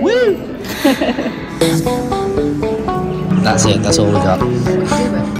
Woo! that's it, that's all we got.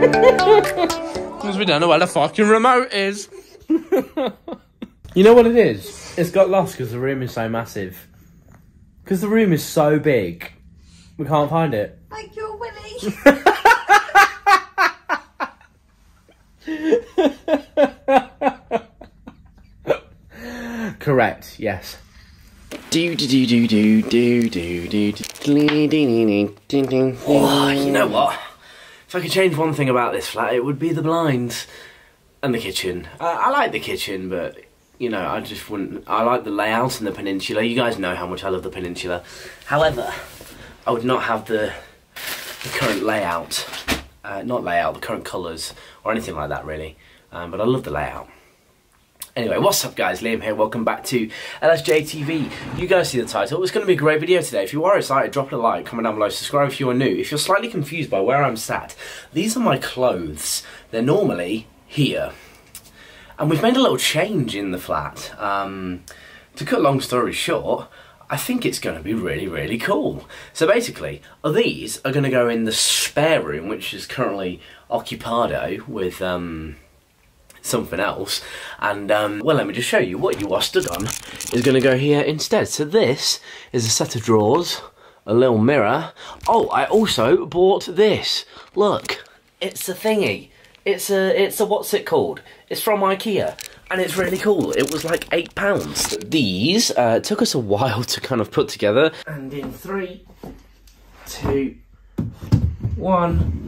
Because we don't know where the fucking remote is. you know what it is? It's got lost because the room is so massive. Because the room is so big, we can't find it. Like your Willy. Correct. Yes. Do do do do do do do do do. Oh, you know what? If I could change one thing about this flat, it would be the blinds and the kitchen. Uh, I like the kitchen, but you know, I just wouldn't. I like the layout and the peninsula. You guys know how much I love the peninsula. However, I would not have the the current layout, uh, not layout, the current colours or anything like that, really. Um, but I love the layout. Anyway, what's up guys, Liam here, welcome back to LSJ TV. You guys see the title, it's going to be a great video today. If you are excited, drop a like, comment down below, subscribe if you are new. If you're slightly confused by where I'm sat, these are my clothes. They're normally here. And we've made a little change in the flat. Um, to cut long story short, I think it's going to be really, really cool. So basically, these are going to go in the spare room, which is currently occupado with... Um, something else. And, um, well, let me just show you what you are stood on is going to go here instead. So this is a set of drawers, a little mirror. Oh, I also bought this. Look, it's a thingy. It's a, it's a, what's it called? It's from Ikea. And it's really cool. It was like eight pounds. These uh, took us a while to kind of put together. And in three, two, one.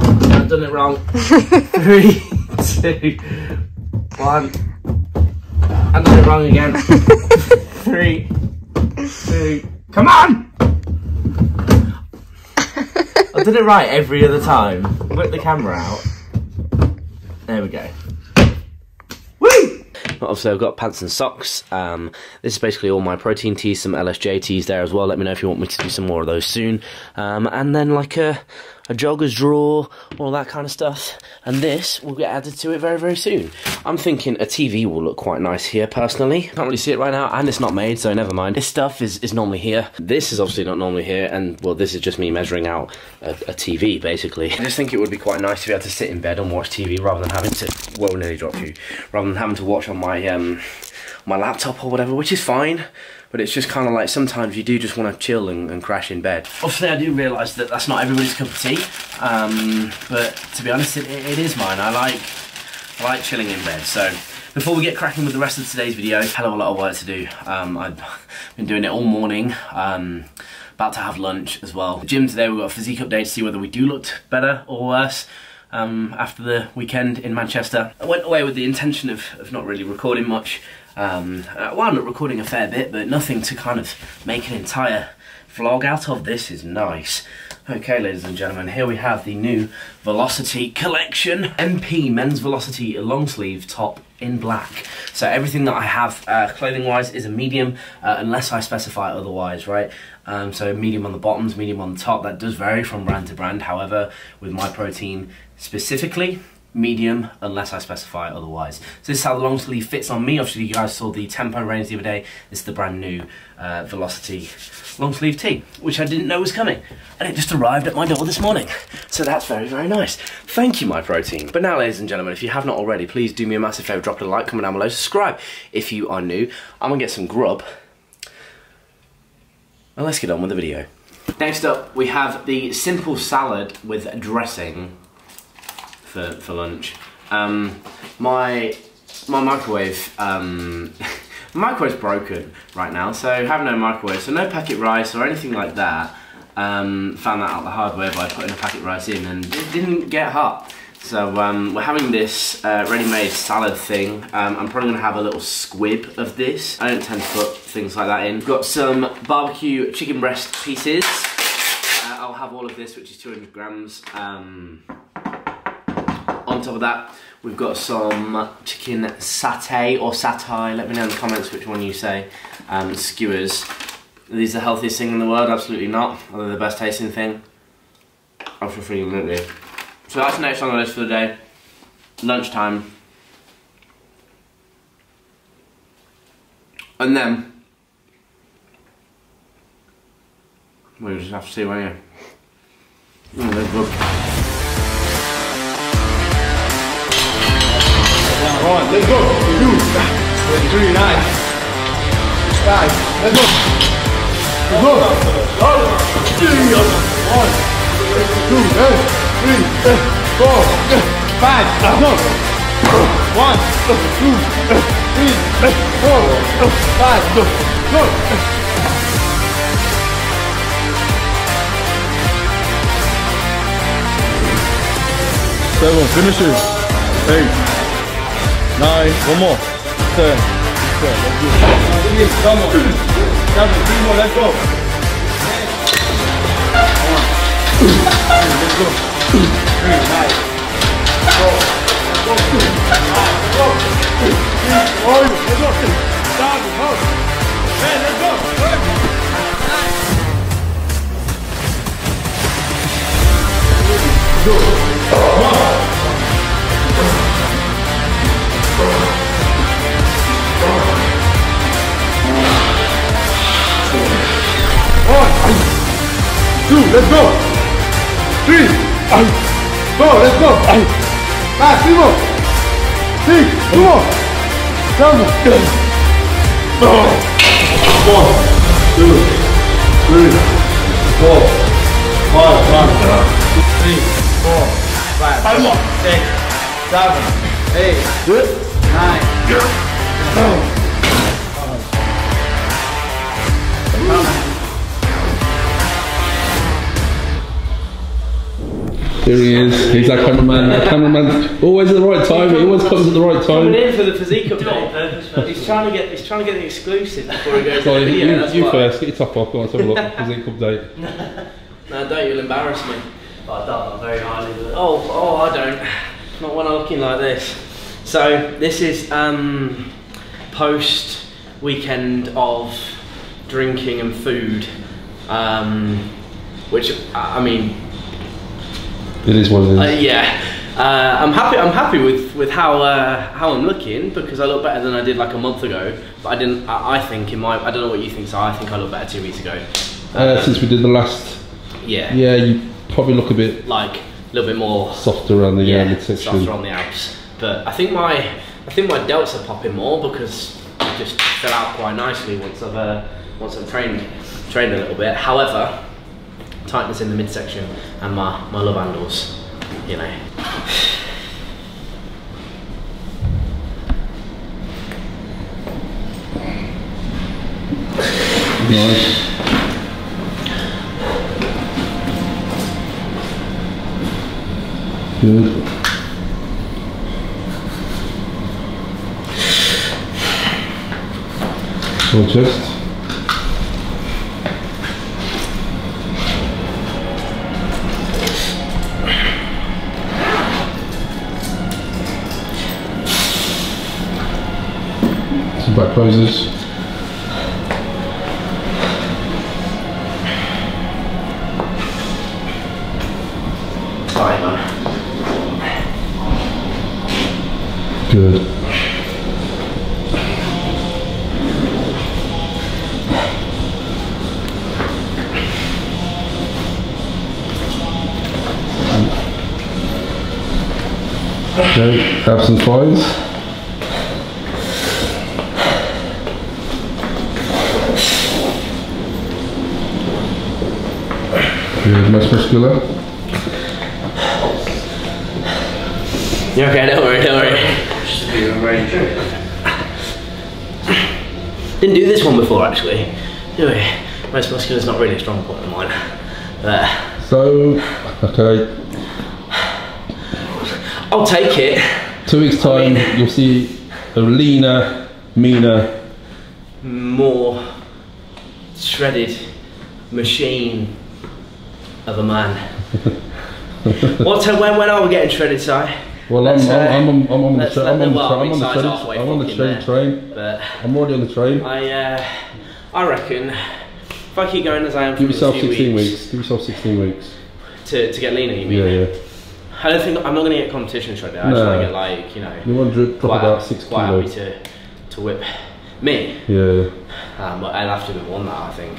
I've done it wrong. Three, two, one. I've done it wrong again. Three, two, come on! I did it right every other time. Whip the camera out. There we go. Woo! Obviously, I've got pants and socks. Um, this is basically all my protein tees, some LSJ tees there as well. Let me know if you want me to do some more of those soon. Um, and then like a, a jogger's drawer, all that kind of stuff. And this will get added to it very, very soon. I'm thinking a TV will look quite nice here, personally. Can't really see it right now, and it's not made, so never mind. This stuff is, is normally here. This is obviously not normally here, and well, this is just me measuring out a, a TV, basically. I just think it would be quite nice to be able to sit in bed and watch TV rather than having to, whoa, nearly dropped you, rather than having to watch on my, um, my laptop or whatever, which is fine. But it's just kind of like sometimes you do just want to chill and, and crash in bed. Obviously, I do realise that that's not everybody's cup of tea. Um, but to be honest, it, it is mine. I like I like chilling in bed. So before we get cracking with the rest of today's video, hell of a lot of work to do. Um, I've been doing it all morning. Um, about to have lunch as well. The gym today, we've got a physique update to see whether we do look better or worse. Um, after the weekend in Manchester. I went away with the intention of, of not really recording much. Um, I wound up recording a fair bit, but nothing to kind of make an entire vlog out of. This is nice. Okay, ladies and gentlemen, here we have the new Velocity collection. MP Men's Velocity long sleeve top in black. So everything that I have uh, clothing-wise is a medium, uh, unless I specify otherwise, right? Um, so medium on the bottoms, medium on the top. That does vary from brand to brand. However, with MyProtein specifically, medium unless I specify otherwise. So this is how the long sleeve fits on me. Obviously you guys saw the Tempo range the other day. This is the brand new uh, Velocity long sleeve tee, which I didn't know was coming. And it just arrived at my door this morning. So that's very, very nice. Thank you, MyProtein. But now, ladies and gentlemen, if you have not already, please do me a massive favour, drop a like, comment down below, subscribe if you are new. I'm gonna get some grub. And let's get on with the video. Next up, we have the simple salad with dressing for, for lunch. Um, my my microwave um, microwave's broken right now, so I have no microwave, so no packet rice or anything like that. Um, found that out the hard way by putting a packet rice in, and it didn't get hot. So um, we're having this uh, ready-made salad thing. Um, I'm probably gonna have a little squib of this. I don't tend to put things like that in. We've got some barbecue chicken breast pieces. Uh, I'll have all of this, which is 200 grams. Um, on top of that, we've got some chicken satay or satay. Let me know in the comments which one you say. Um, skewers. Are these the healthiest thing in the world? Absolutely not. Are they the best tasting thing? I'm Absolutely. So that's the next on the list for the day. Lunchtime. And then we just have to see where you. Mm, they're good. One, let's go. Two, three, nine, five. Let's go. Let's go. One, two, three, four, five. Let's go. One, two, three, four, five. Go. Go. Seven, finishes. Eight nine, one more, ten. ten. Let's go. Come on. Seven, three more, let's go. Let's go. Three, nine. Four. Go. Go. Four, let's go. Seven, go. Hey, let's go. Hey. Go. Let's go. Three, four, let's go. Five, three more. Six, two more. Seven. One, two, three, four, five, one, three, four, five, five more. Six, seven, eight, nine. Here he is. He's our cameraman. Our cameraman always at the right time. He always comes at the right time. Coming in for the physique update. He's trying to get he's trying to get the exclusive before he goes So to the you, video. you, you first. Get your top off. Go on, let's have a look. Physique update. No, don't you'll embarrass me. But I doubt that very highly. Oh, oh, I don't. Not when I'm looking like this. So this is um, post weekend of drinking and food, um, which I I mean, It is what it is. uh, yeah. Uh, I'm happy. I'm happy with, with how uh, how I'm looking because I look better than I did like a month ago. But I didn't. I, I think in my. I don't know what you think. So I think I look better two weeks ago. Uh, since we did the last, Yeah. yeah, you probably look a bit Like a little bit more softer around the yeah, midsection. softer on the abs. But I think my I think my delts are popping more because I just fell out quite nicely once I've uh, once I've trained trained a little bit. However, tightness in the midsection and my my love handles, you know. Nice. Good. Full chest. black poses. Good. Okay, absent boys. Good, most muscular. You okay? Don't worry, don't worry. Just a bit of a range. Didn't do this one before actually. We? Most is not really a strong point of mine. But So, okay, I'll take it. two weeks time you'll see a leaner, meaner. More shredded machine of a man. what time, when, when are we getting shredded, Si? Well, I'm, uh, I'm, I'm, I'm on the I'm on the, well, I'm on the shredded, I'm on the fucking shredded there. train. But I'm already on the train. I, uh, I reckon if I keep going as I am Give yourself 16 weeks, weeks. Give yourself 16 weeks. To, to get leaner, you mean? Yeah, yeah. I don't think I'm not going to get competition shredded. I just No. want to get like you know. You want to drop quite, about six quite kilos. happy to to whip me. Yeah. Um, but I'll have to be more that, I think.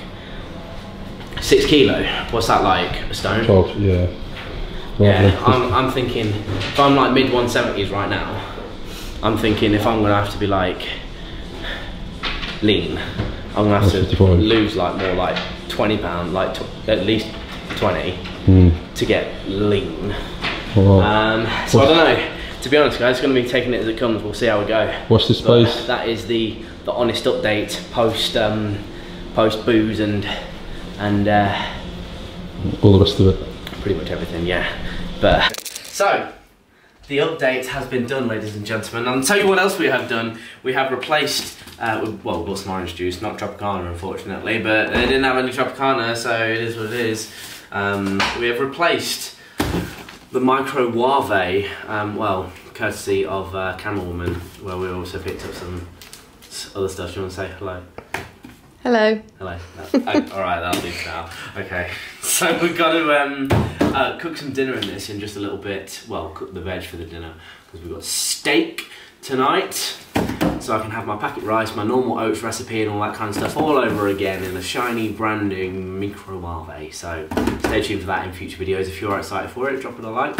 Six kilo. What's that like? A stone? 12, yeah. Yeah, I'm, I'm thinking if I'm like mid 170s right now, I'm thinking if I'm gonna have to be like lean, I'm gonna have to lose like more like 20 pound, like at least 20 Mm. to get lean. Um, so I don't know. To be honest, guys, gonna be taking it as it comes. We'll see how we go. This But space. that is the the honest update post um, post booze and and. Uh, All the rest of it. pretty much everything, yeah. But so the update has been done, ladies and gentlemen. I'll tell you what else we have done. We have replaced, uh, with, well, we bought some orange juice, not Tropicana, unfortunately, but they didn't have any Tropicana, so it is what it is. Um, we have replaced the Micro Wave, um, well, courtesy of uh, Camera Woman, where we also picked up some other stuff. Do you want to say hello? Hello. Hello. Oh, all right, that'll do for now. Okay, so we've got to um, uh, cook some dinner in this in just a little bit. Well, cook the veg for the dinner because we've got steak tonight. So I can have my packet rice, my normal oats recipe, and all that kind of stuff all over again in a shiny, brand new microwave. So stay tuned for that in future videos. If you're excited for it, drop it a like,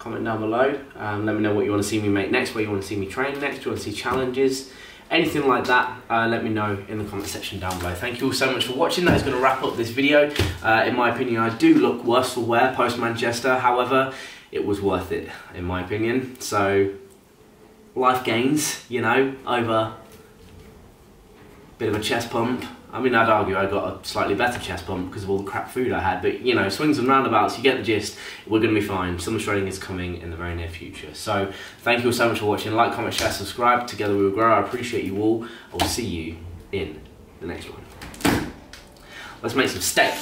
comment down below. Um, let me know what you want to see me make next, where you want to see me train next, you want to see challenges anything like that, uh, let me know in the comment section down below. Thank you all so much for watching. That is going to wrap up this video. Uh, in my opinion, I do look worse for wear post Manchester. However, it was worth it, in my opinion. So, life gains, you know, over a bit of a chest pump. I mean, I'd argue I got a slightly better chest pump because of all the crap food I had, but you know, swings and roundabouts, you get the gist. We're going to be fine. Summer shredding is coming in the very near future. So, thank you all so much for watching. Like, comment, share, subscribe. Together we will grow. I appreciate you all. I will see you in the next one. Let's make some steak.